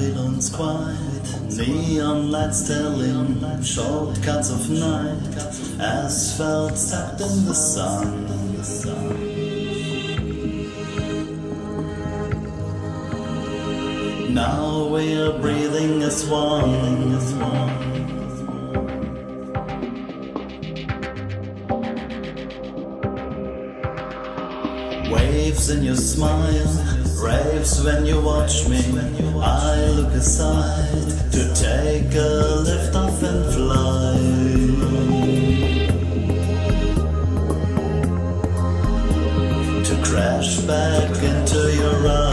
Babylon's quiet Neon lights telling shortcuts of night Asphalt stacked in the sun Now we're breathing as one. Waves in your smile when you watch me. I look aside to take a lift off and fly. To crash back into your eyes.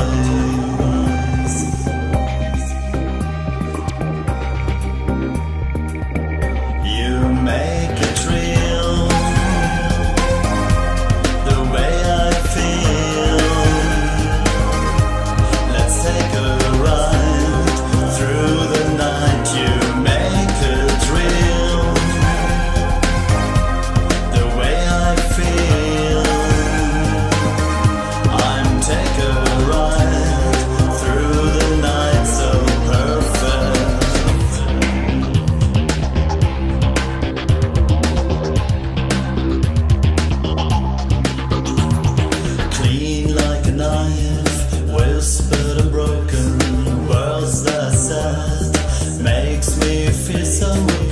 makes me feel so good.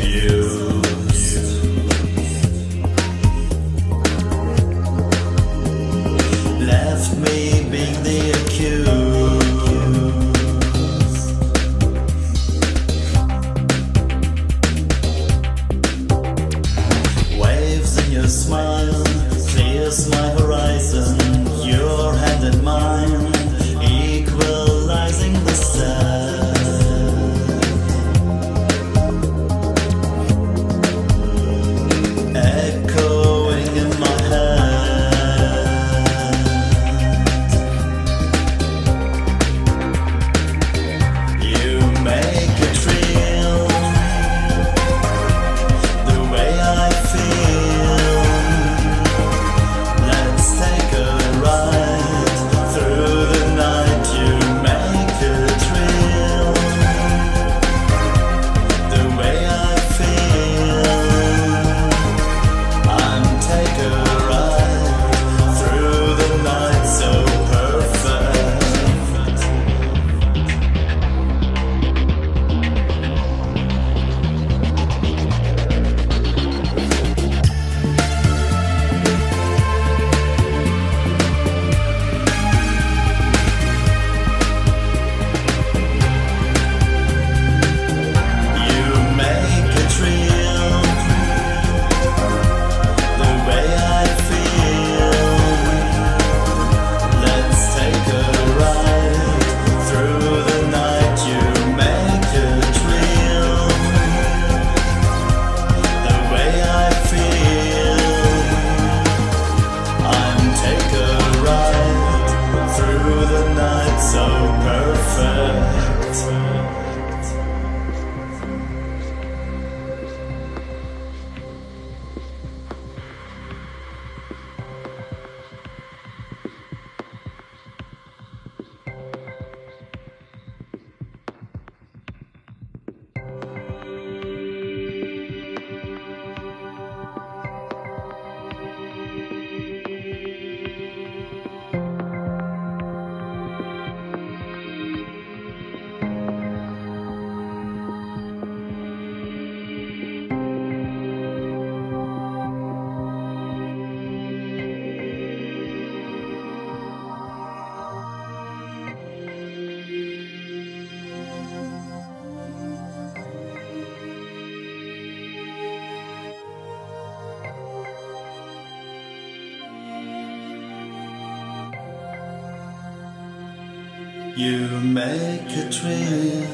You make a dream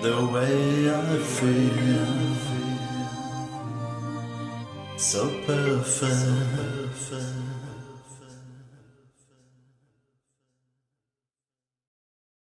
the way I feel so perfect.